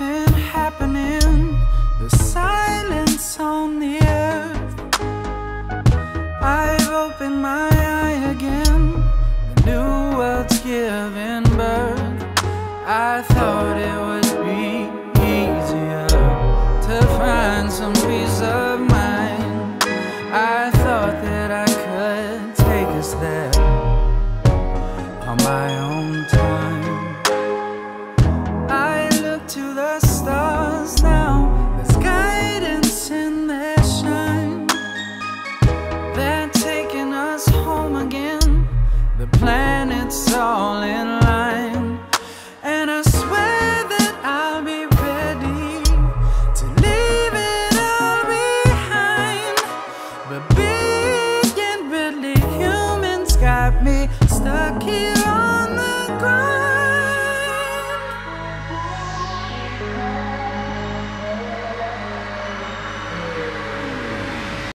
something happening. The silence on the earth. I've opened my eye again. The new world's giving birth. I thought it would be easier to find some peace of mind. I thought that I could take us there on my own The planet's all in line. And I swear that I'll be ready to leave it all behind. But big and deadly humans got me stuck here.